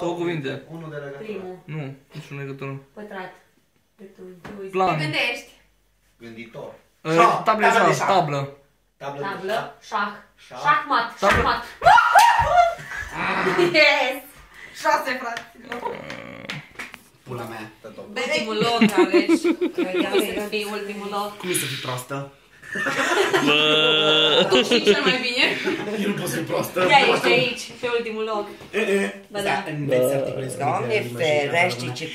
Două cuvinte. Unul de legătură. Primul. Nu, niciun legătură. Pătrat. De tu, te uiți. Plan. Te gândești. Gânditor. Uh, Șah, Tablă tablă de șah, șah. tablă. Tablă de Tablă. Șah. Șah. Șahmat. Tablă. Șahmat. Yes! Șase, frate. Pula mea. Tătop. Ultimul loc, Alex. Trebuie să fie ultimul loc. Cum e să fii proastă? Tu știi cel mai bine. Eu nu pot să fiu proastă. Ia ești aici, pe ultimul loc. Eh, eh. Ba da. Înveți să articulezi Doamne cuvintele în limba și ferește în ce